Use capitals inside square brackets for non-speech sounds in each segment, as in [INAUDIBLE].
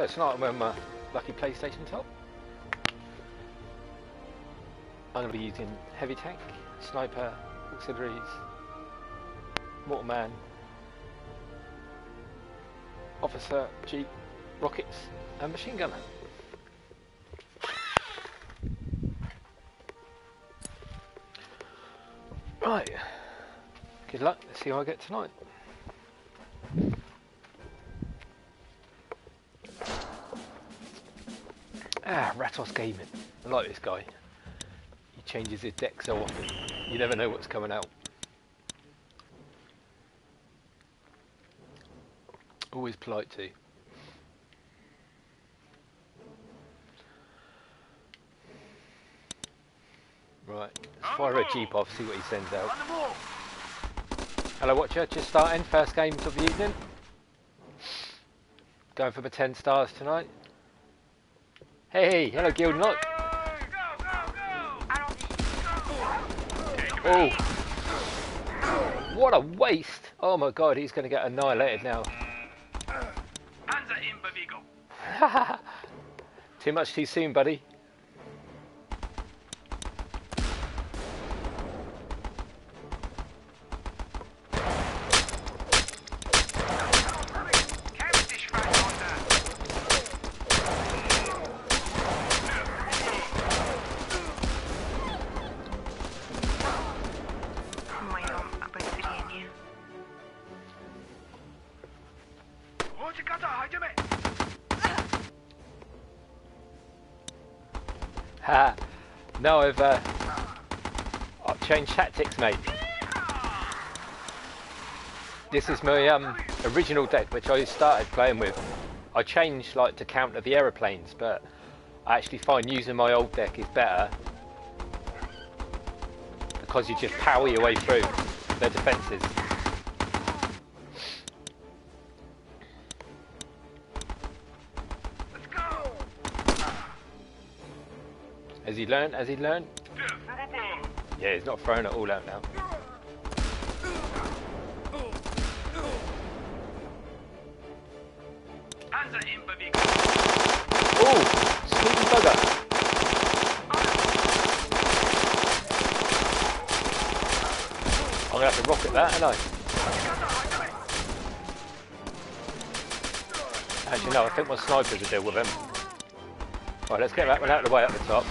So tonight I'm wearing my lucky PlayStation top. I'm going to be using Heavy Tank, Sniper, Auxiliaries, Mortar Man, Officer, Jeep, Rockets and Machine Gunner. Right, good luck, let's see how I get tonight. Ratos Gaming. I like this guy. He changes his deck so often. You never know what's coming out. Always polite too. Right, let's fire a jeep off, see what he sends out. Hello watcher, just starting, first games of the evening. Going for the 10 stars tonight. Hey, hello Guild Knock. Oh. What a waste. Oh my god, he's going to get annihilated now. [LAUGHS] too much too soon, buddy. I've, uh, I've changed tactics, mate. This is my um, original deck, which I started playing with. I changed like to counter the aeroplanes, but I actually find using my old deck is better because you just power your way through their defences. Has he learned? Has he learned? Yeah, he's not throwing it all out now. Oh, sneaky bugger. I'm gonna have to rocket that, ain't I? Actually, no, I think my snipers will deal with him. Right, let's get that one out of the way at the top.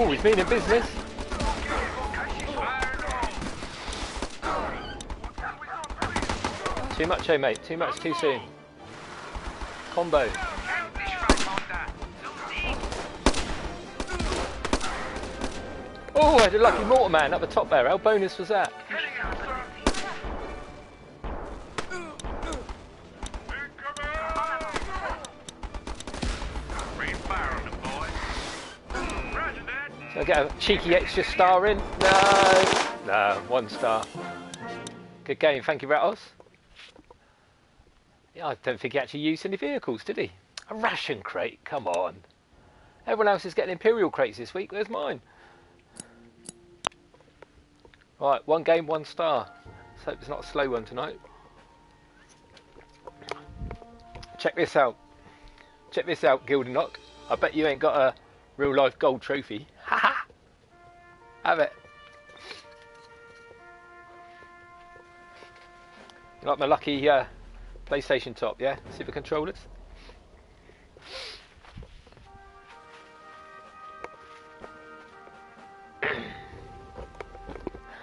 Oh, he's meaning business. Too much, eh, mate? Too much, too soon. Combo. Oh, I had a lucky mortar man up the top there. How bonus was that? So I get a cheeky extra star in? No. No, one star. Good game, thank you, Ratos. Yeah, I don't think he actually used any vehicles, did he? A ration crate, come on. Everyone else is getting Imperial crates this week, where's mine? Right, one game, one star. Let's hope it's not a slow one tonight. Check this out. Check this out, Gildenlock. I bet you ain't got a real life gold trophy. Ha ha! Have it. You like my lucky uh, PlayStation top, yeah? See the controllers? [LAUGHS]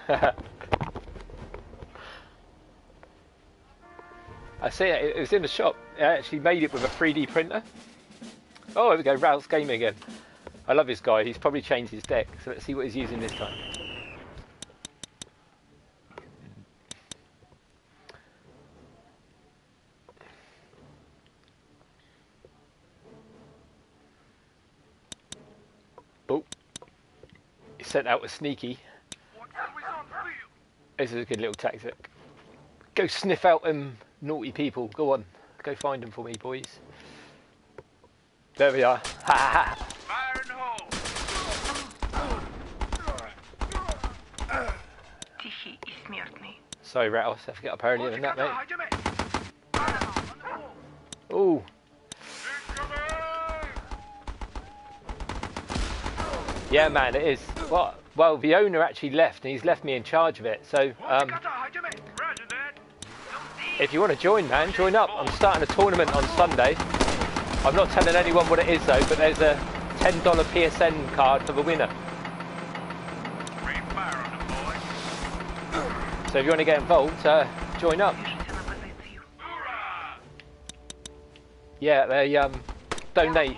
I see it, it was in the shop. I actually made it with a 3D printer. Oh, here we go, Ralph's Gaming again. I love this guy, he's probably changed his deck, so let's see what he's using this time. Oh, he sent out a sneaky. This is a good little tactic. Go sniff out them naughty people. Go on. Go find them for me, boys. There we are. Fire in the Sorry, Rattles, I forget apparently than that, mate. Ooh. Yeah, man, it is. What? Well, the owner actually left, and he's left me in charge of it. So, um, if you want to join, man, join up. I'm starting a tournament on Sunday. I'm not telling anyone what it is though, but there's a $10 PSN card for the winner. So if you want to get involved, uh, join up. Yeah, they um, donate.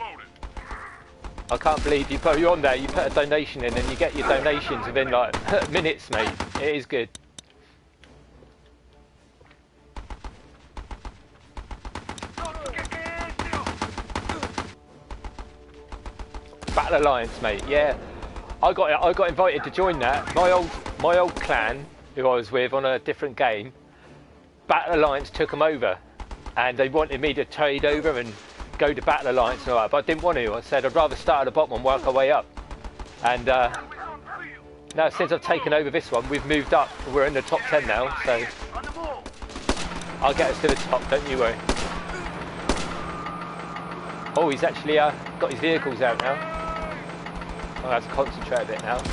I can't believe you put you on there. You put a donation in, and you get your donations within like [LAUGHS] minutes, mate. It is good. Battle Alliance, mate. Yeah, I got I got invited to join that. My old my old clan who I was with on a different game, Battle Alliance took them over, and they wanted me to trade over and go to Battle Alliance and all that, but I didn't want to. I said I'd rather start at the bottom and work our way up. And uh, now since I've taken over this one, we've moved up. We're in the top 10 now, so. I'll get us to the top. Don't you worry. Oh, he's actually uh, got his vehicles out now. I'll have to concentrate a bit now.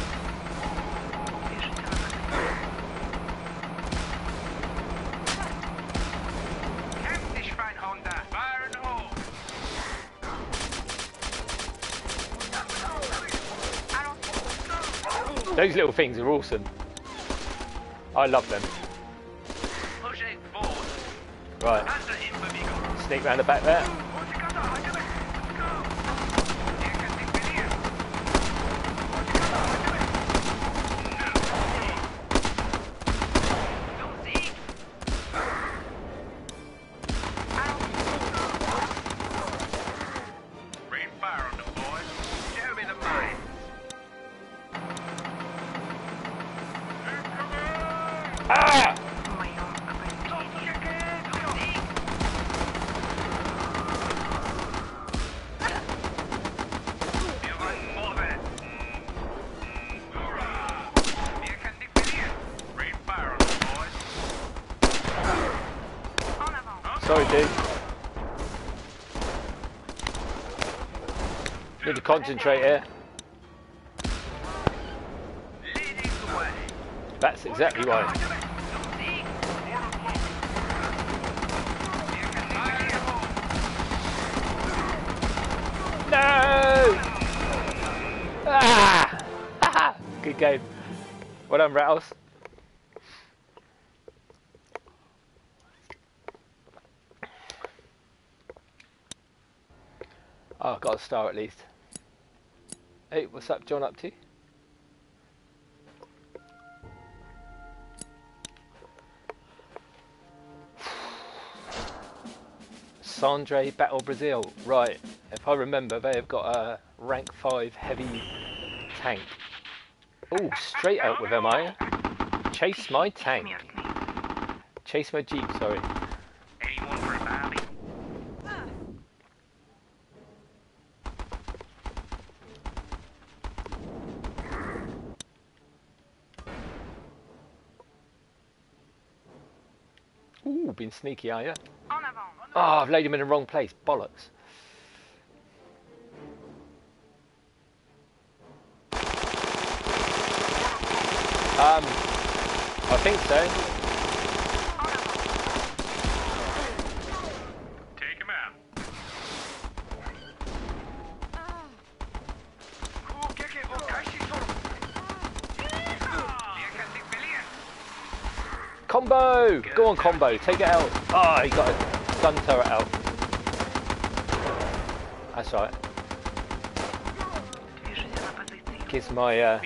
Those little things are awesome. I love them. Right, Panzer in Bewegung. sneak round the back there. Karte, Hajime. Let's concentrate here. That's exactly why. No! Ah! [LAUGHS] Good game. Well done, Rattles. Oh, got a star at least. Hey, what's up, John up to? Sandre Battle Brazil. Right, if I remember, they have got a rank 5 heavy tank. Oh, straight out with them, Chase my tank. Chase my jeep, sorry. Ooh, been sneaky, are you? Oh, I've laid him in the wrong place. Bollocks. Um, I think so. Go on, combo. Take it out. Ah, oh, he got a gun turret out. That's right. Gives my uh,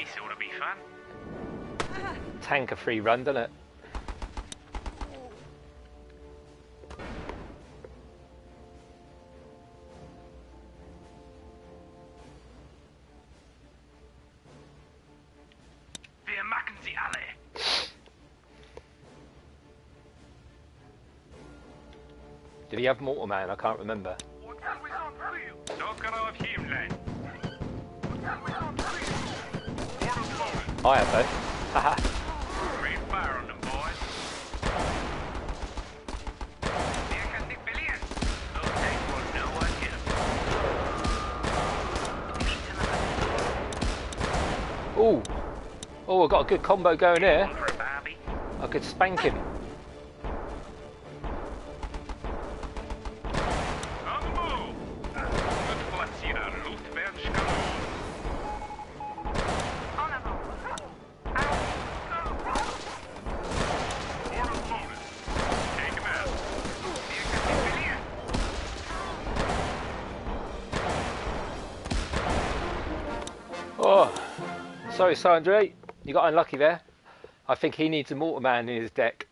tank a free run, doesn't it? Did he have Mortar man? I can't remember. I have both. Haha. Oh, I've got a good combo going here. I could spank him. Sorry, Sandra. You got unlucky there. I think he needs a mortar man in his deck.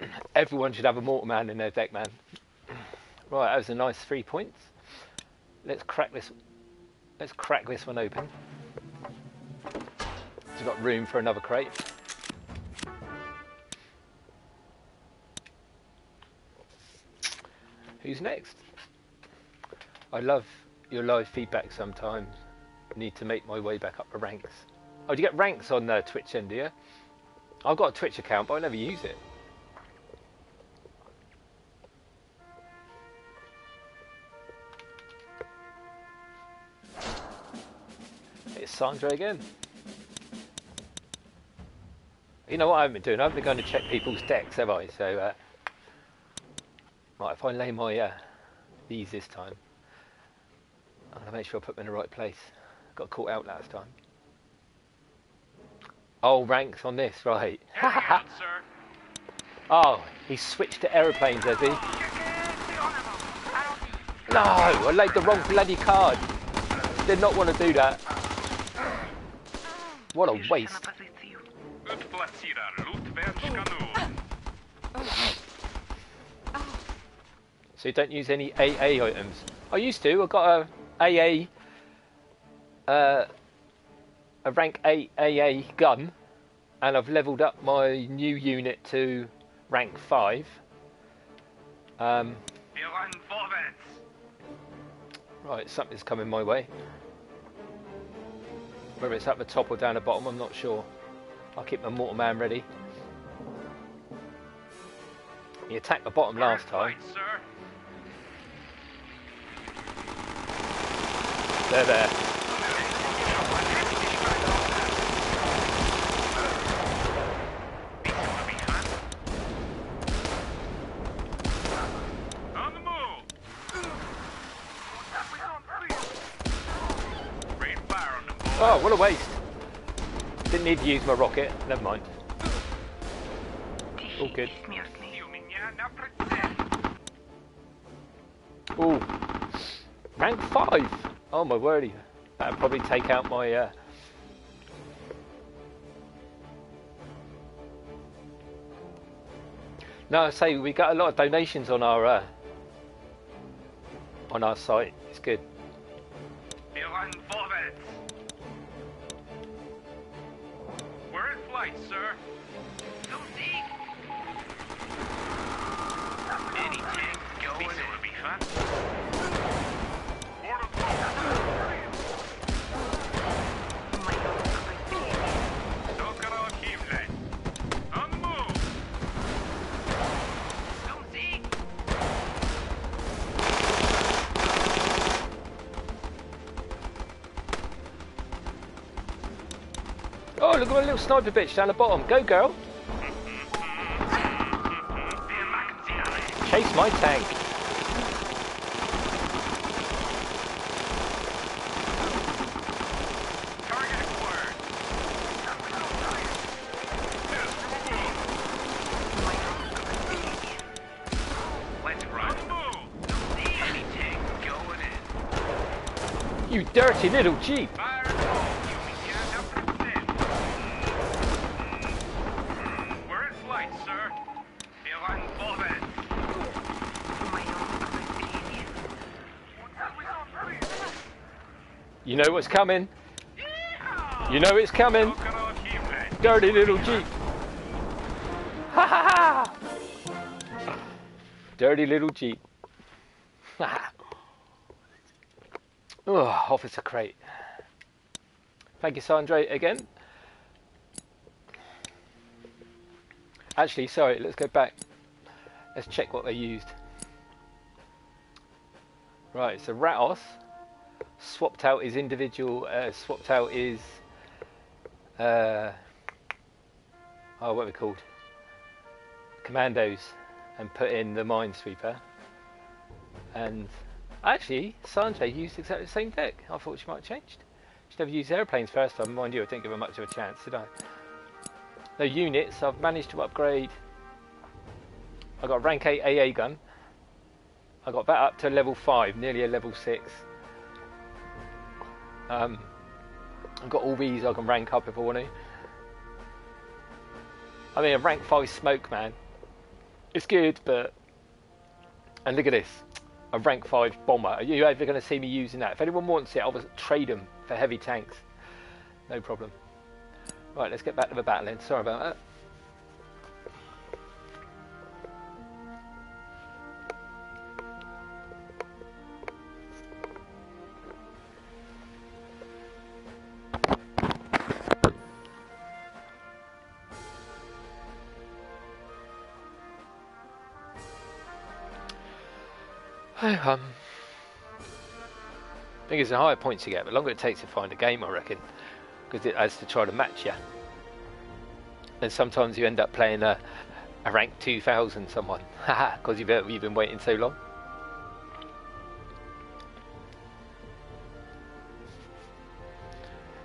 [CLEARS THROAT] Everyone should have a mortar man in their deck, man. Right, that was a nice three points. Let's crack this. Let's crack this one open. We've got room for another crate. Who's next? I love your live feedback sometimes. Need to make my way back up the ranks. Oh, do you get ranks on uh, Twitch you? I've got a Twitch account, but I never use it. It's Sandra again. You know what I haven't been doing? I haven't been going to check people's decks, have I? So, uh, right, if I lay my uh, these this time, I'm going to make sure I put them in the right place. Got caught out last time. Oh, ranks on this, [LAUGHS] right. out, oh, he switched to aeroplanes, has he? No, I laid the wrong bloody card. Did not want to do that. What a waste. So you don't use any AA items. I used to, I got a AA uh, a rank 8 AA gun, and I've leveled up my new unit to rank 5. Um, Wir rennen vorwärts. right, something's coming my way. Whether it's at the top or down the bottom, I'm not sure. I'll keep my mortar man ready. He attacked the bottom last time. Sir. There, there. On the move. Rain fire on them, boys. Oh, what a waste. Didn't need to use my rocket. Never mind. All good. Ooh. Rank 5! Oh my wordy. That'll probably take out my... Uh... No, I say, we got a lot of donations on our... Uh... On our site. It's good. Flight, sir. Zum Sieg. At my little sniper bitch down the bottom. Go, girl. Chase my tank. You dirty little jeep. You know what's coming. You know it's coming. Dirty little Jeep. Ha ha ha! Dirty little Jeep. oh, officer crate. Thank you, Sandre, again. Actually, sorry, let's go back. Let's check what they used. Right, so Ratos swapped out his individual, uh, swapped out his, uh, oh, what are they called? Commandos, and put in the Minesweeper. And actually, Sanjay used exactly the same deck. I thought she might have changed. She never used airplanes first time, mind you, I didn't give her much of a chance, did I? No units, I've managed to upgrade. I got rank 8 AA gun. I got that up to level 5, nearly a level 6. Um, I've got all these I can rank up if I want to. I mean, a rank 5 smoke, man. It's good, but. And look at this a rank 5 bomber. Are you ever going to see me using that? If anyone wants it, I'll trade them for heavy tanks. No problem. Right, let's get back to the battle then. Sorry about that. Um, I think it's the higher points you get, the longer it takes to find a game, I reckon, because it has to try to match you. And sometimes you end up playing a, a rank 2000 someone, [LAUGHS] because you've, you've been waiting so long.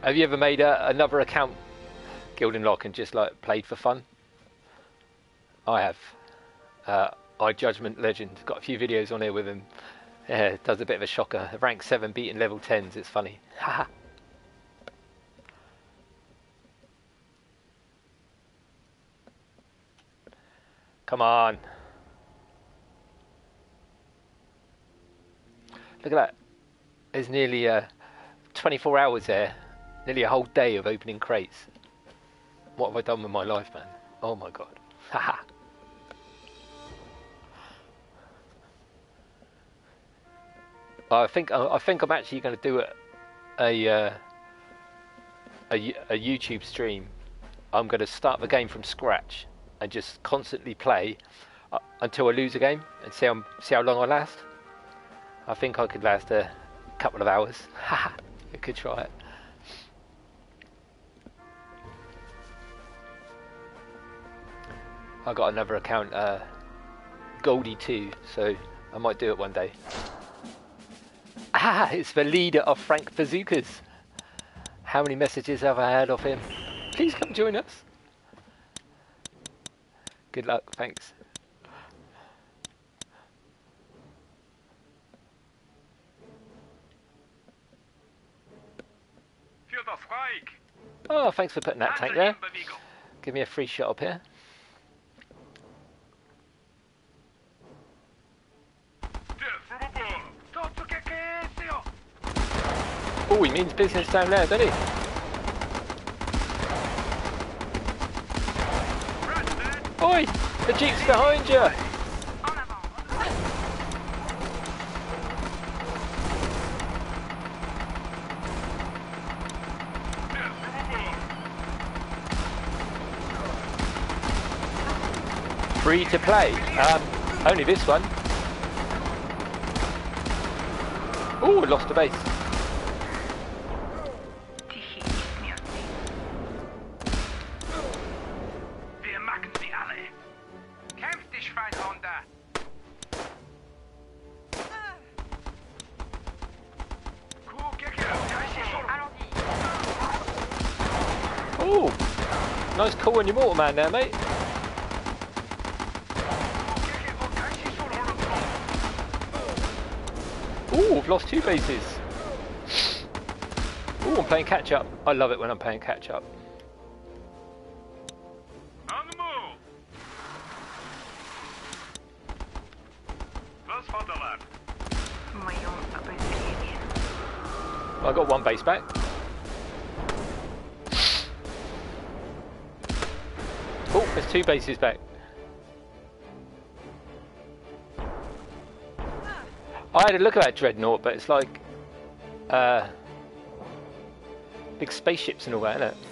Have you ever made a, another account, Gilding Lock, and just like played for fun? I have. Uh, I Judgment Legend. Got a few videos on here with him. Yeah, does a bit of a shocker. Rank 7 beating level 10s. It's funny. [LAUGHS] Haha. Come on. Look at that. There's nearly uh, 24 hours there. Nearly a whole day of opening crates. What have I done with my life, man? Oh my god. [LAUGHS] Haha. I think I think I'm actually going to do a a, uh, a a YouTube stream. I'm going to start the game from scratch and just constantly play uh, until I lose a game and see how see how long I last. I think I could last a couple of hours. [LAUGHS] I could try it. I got another account, uh, Goldie2, so I might do it one day. Ah, [LAUGHS] it's the leader of Frank Bazookas. How many messages have I had of him? Please come join us. Good luck, thanks. Oh, thanks for putting that tank there. Give me a free shot up here. Oh, he means business down there, doesn't he? Oi! The jeep's behind you! Free to play. Um, only this one. Oh, lost a base. Calling your mortar man there, mate. Ooh, I've lost two bases. Ooh, I'm playing catch up. I love it when I'm playing catch up. On the move. I got one base back. There's two bases back. I had a look at that dreadnought, but it's like, uh, Big spaceships and all that, isn't it?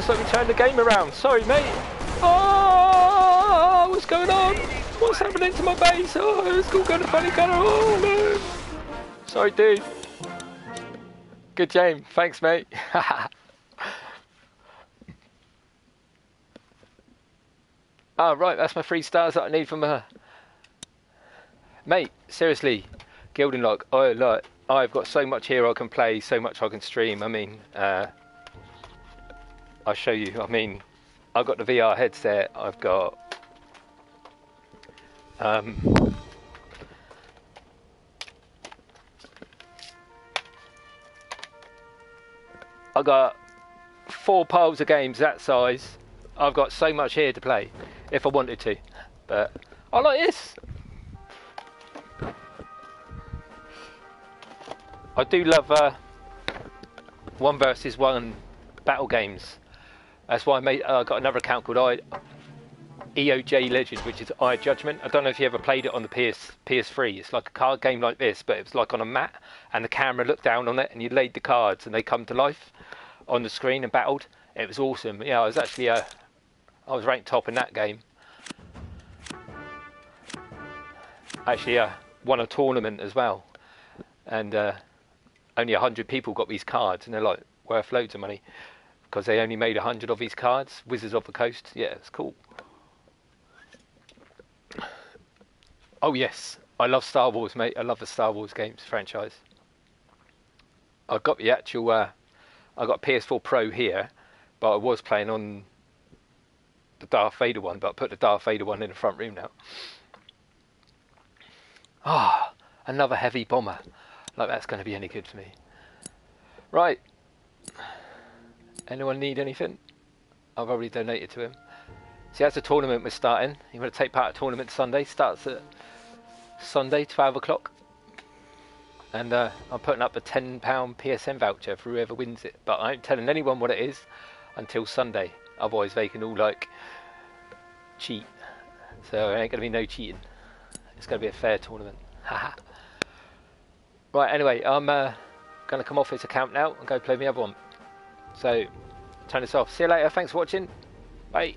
Looks like we turned the game around. Sorry, mate. Oh, what's going on? What's happening to my base? Oh, it's all going to funny colour. Oh, no. Sorry, dude. Good game. Thanks, mate. [LAUGHS] Ah, right. That's my three stars that I need from her. Mate, seriously, Gilden Lock. Oh, look. I've got so much here I can play, so much I can stream. I mean, uh, I'll show you. I mean, I've got the VR headset. I've got. Um, I got four piles of games that size. I've got so much here to play if I wanted to, but I like this. I do love uh, one versus one battle games. That's why I made. Uh, got another account called I EOJ Legend, which is Eye Judgment. I don't know if you ever played it on the PS PS3. It's like a card game like this, but it was like on a mat, and the camera looked down on it, and you laid the cards, and they come to life on the screen and battled. It was awesome. Yeah, I was actually uh, I was ranked top in that game. Actually, uh, won a tournament as well, and uh, only hundred people got these cards, and they're like worth loads of money because they only made a hundred of these cards. Wizards of the Coast. Yeah, it's cool. Oh yes, I love Star Wars, mate. I love the Star Wars games franchise. I've got the actual. Uh, I got PS4 Pro here, but I was playing on the Darth Vader one. But I put the Darth Vader one in the front room now. Ah, another heavy bomber. Like that's going to be any good for me. Right. Anyone need anything? I've already donated to him. See, as the tournament we're starting, you want to take part in tournament Sunday. Starts at Sunday, 12 o'clock. And uh, I'm putting up a £10 PSN voucher for whoever wins it. But I ain't telling anyone what it is until Sunday. Otherwise, they can all, like, cheat. So, it ain't going to be no cheating. It's going to be a fair tournament. Right, anyway, I'm uh, going to come off this account now and go play the other one. So, turn this off. See you later. Thanks for watching. Bye.